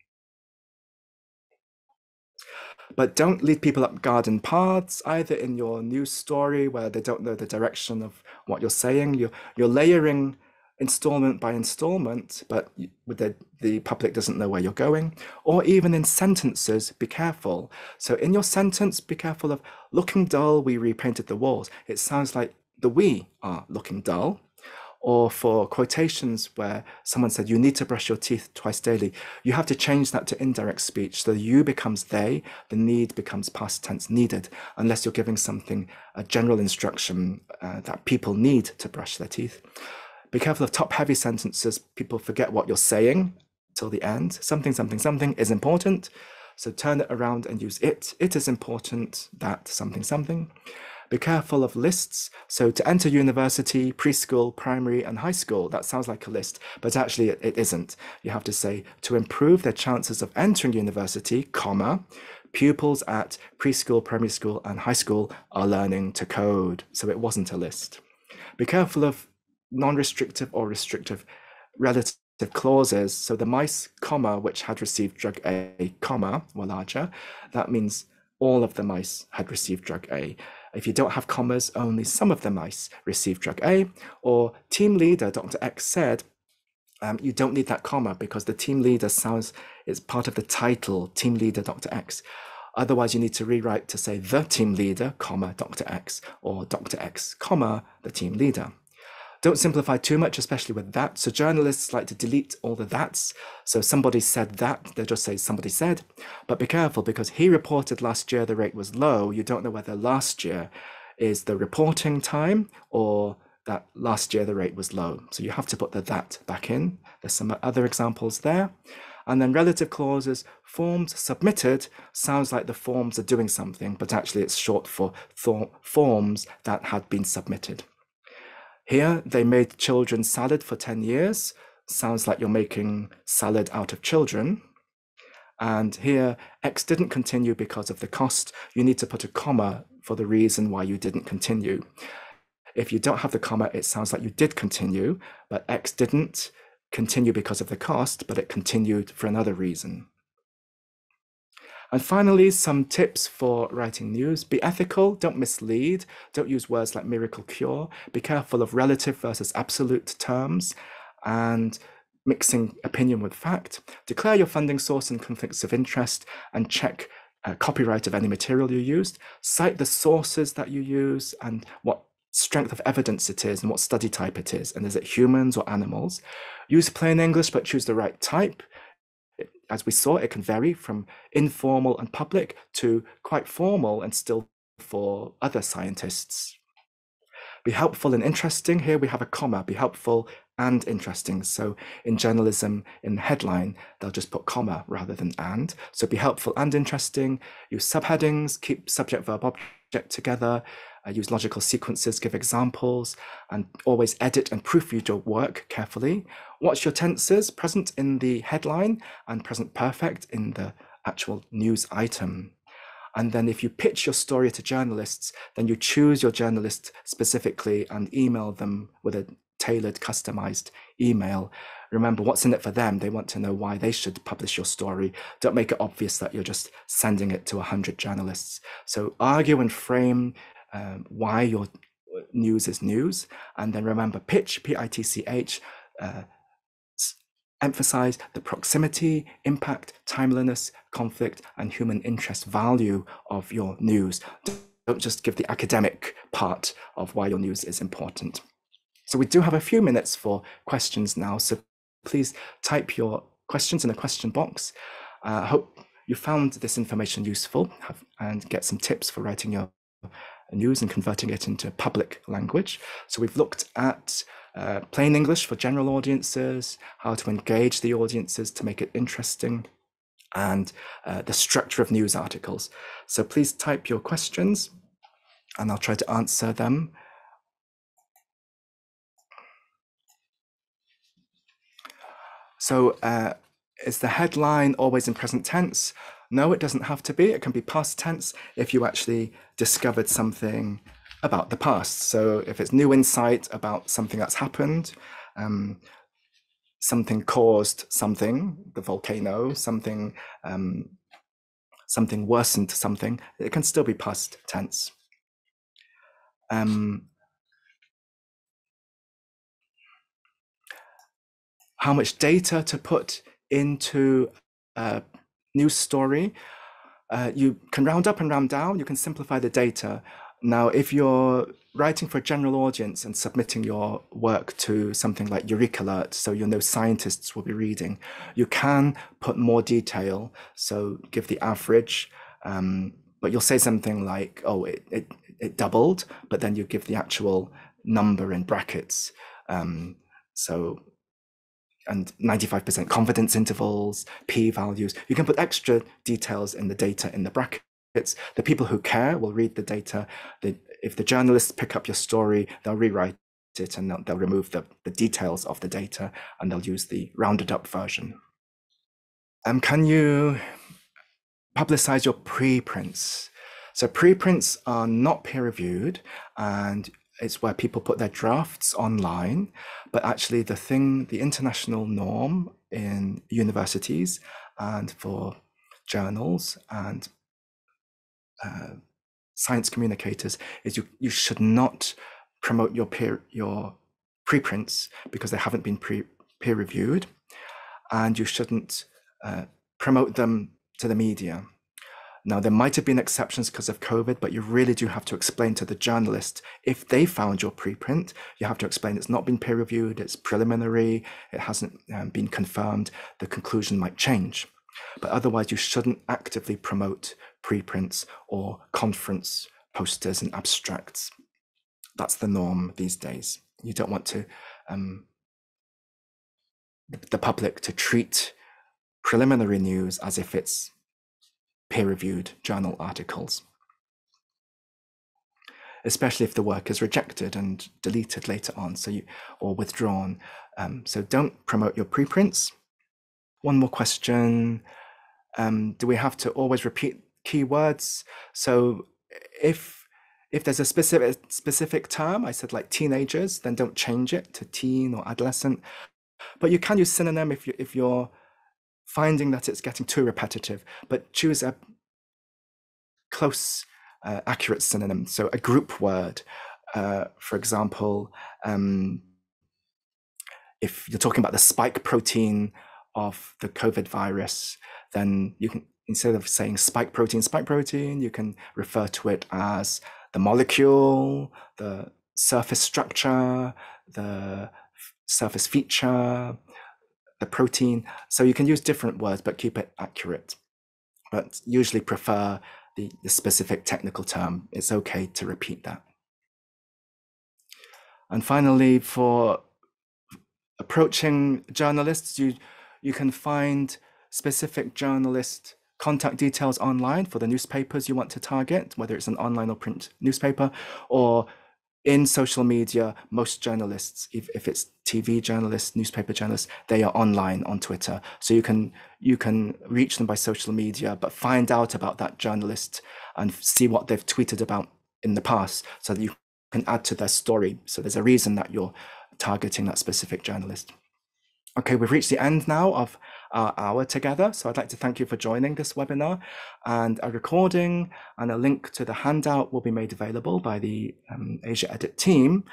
But don't lead people up garden paths, either in your news story where they don't know the direction of what you're saying. You're, you're layering installment by installment, but the, the public doesn't know where you're going, or even in sentences, be careful. So in your sentence, be careful of looking dull, we repainted the walls. It sounds like the we are looking dull. Or for quotations where someone said, you need to brush your teeth twice daily, you have to change that to indirect speech. So you becomes they, the need becomes past tense needed, unless you're giving something, a general instruction uh, that people need to brush their teeth. Be careful of top heavy sentences. People forget what you're saying till the end. Something, something, something is important. So turn it around and use it. It is important that something, something. Be careful of lists. So to enter university, preschool, primary, and high school, that sounds like a list, but actually it, it isn't. You have to say to improve their chances of entering university, comma, pupils at preschool, primary school, and high school are learning to code. So it wasn't a list. Be careful of non-restrictive or restrictive relative clauses. So the mice, comma, which had received drug A, comma, were larger. That means all of the mice had received drug A. If you don't have commas, only some of the mice received drug A. Or team leader, Dr. X said, um, you don't need that comma because the team leader sounds, it's part of the title, team leader, Dr. X. Otherwise, you need to rewrite to say the team leader, comma, Dr. X, or Dr. X, comma, the team leader. Don't simplify too much, especially with that. So journalists like to delete all the that's. So somebody said that, they just say somebody said. But be careful because he reported last year the rate was low. You don't know whether last year is the reporting time or that last year the rate was low. So you have to put the that back in. There's some other examples there. And then relative clauses, forms submitted sounds like the forms are doing something, but actually it's short for forms that had been submitted. Here, they made children salad for 10 years. Sounds like you're making salad out of children. And here, X didn't continue because of the cost. You need to put a comma for the reason why you didn't continue. If you don't have the comma, it sounds like you did continue, but X didn't continue because of the cost, but it continued for another reason. And finally, some tips for writing news. Be ethical, don't mislead, don't use words like miracle cure. Be careful of relative versus absolute terms and mixing opinion with fact. Declare your funding source and conflicts of interest and check uh, copyright of any material you used. Cite the sources that you use and what strength of evidence it is and what study type it is. And is it humans or animals? Use plain English, but choose the right type as we saw, it can vary from informal and public to quite formal and still for other scientists. Be helpful and interesting. Here we have a comma, be helpful and interesting. So in journalism, in headline, they'll just put comma rather than and. So be helpful and interesting. Use subheadings, keep subject, verb, object together uh, use logical sequences, give examples, and always edit and proofread your work carefully. Watch your tenses, present in the headline and present perfect in the actual news item. And then if you pitch your story to journalists, then you choose your journalist specifically and email them with a tailored, customized email. Remember, what's in it for them? They want to know why they should publish your story. Don't make it obvious that you're just sending it to 100 journalists. So argue and frame um, why your uh, news is news. And then remember pitch, P I T C H, uh, emphasize the proximity, impact, timeliness, conflict, and human interest value of your news. Don't just give the academic part of why your news is important. So we do have a few minutes for questions now. So please type your questions in the question box. I uh, hope you found this information useful and get some tips for writing your news and converting it into public language. So we've looked at uh, plain English for general audiences, how to engage the audiences to make it interesting, and uh, the structure of news articles. So please type your questions and I'll try to answer them. So uh, is the headline always in present tense? No, it doesn't have to be. It can be past tense if you actually discovered something about the past. So if it's new insight about something that's happened, um, something caused something, the volcano, something um, something worsened something, it can still be past tense. Um, how much data to put into a news story. Uh, you can round up and round down, you can simplify the data. Now, if you're writing for a general audience and submitting your work to something like EurekAlert, so you know scientists will be reading, you can put more detail. So give the average, um, but you'll say something like, oh, it, it, it doubled, but then you give the actual number in brackets. Um, so and 95% confidence intervals, p values. You can put extra details in the data in the brackets. The people who care will read the data. The, if the journalists pick up your story, they'll rewrite it and they'll, they'll remove the, the details of the data and they'll use the rounded up version. Um, can you publicize your preprints? So preprints are not peer reviewed and it's where people put their drafts online, but actually the thing, the international norm in universities and for journals and uh, science communicators is you you should not promote your peer your preprints because they haven't been pre peer reviewed, and you shouldn't uh, promote them to the media. Now, there might have been exceptions because of COVID, but you really do have to explain to the journalist if they found your preprint, you have to explain it's not been peer reviewed, it's preliminary, it hasn't um, been confirmed, the conclusion might change. But otherwise, you shouldn't actively promote preprints or conference posters and abstracts. That's the norm these days. You don't want to um, the public to treat preliminary news as if it's peer-reviewed journal articles, especially if the work is rejected and deleted later on, so you or withdrawn. Um, so don't promote your preprints. One more question: um, Do we have to always repeat keywords? So if if there's a specific specific term, I said like teenagers, then don't change it to teen or adolescent. But you can use synonym if you if you're finding that it's getting too repetitive, but choose a close, uh, accurate synonym. So a group word, uh, for example, um, if you're talking about the spike protein of the COVID virus, then you can, instead of saying spike protein, spike protein, you can refer to it as the molecule, the surface structure, the surface feature, the protein. So you can use different words, but keep it accurate. But usually prefer the, the specific technical term. It's okay to repeat that. And finally, for approaching journalists, you, you can find specific journalist contact details online for the newspapers you want to target, whether it's an online or print newspaper, or in social media, most journalists, if, if it's TV journalists, newspaper journalists, they are online on Twitter. So you can you can reach them by social media, but find out about that journalist and see what they've tweeted about in the past, so that you can add to their story. So there's a reason that you're targeting that specific journalist. Okay, we've reached the end now of our hour together. So I'd like to thank you for joining this webinar and a recording and a link to the handout will be made available by the um, AsiaEdit team.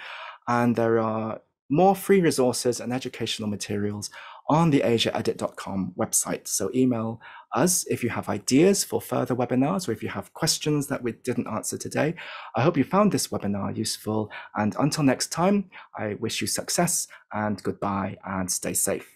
And there are more free resources and educational materials on the asiaedit.com website. So email us if you have ideas for further webinars or if you have questions that we didn't answer today. I hope you found this webinar useful. And until next time, I wish you success and goodbye and stay safe.